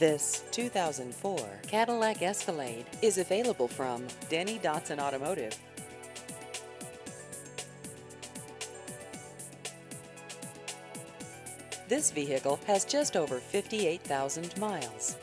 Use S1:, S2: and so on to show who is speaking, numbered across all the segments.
S1: This 2004 Cadillac Escalade is available from Denny Dotson Automotive. This vehicle has just over 58,000 miles.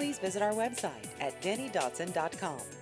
S1: Please visit our website at dennydotson.com.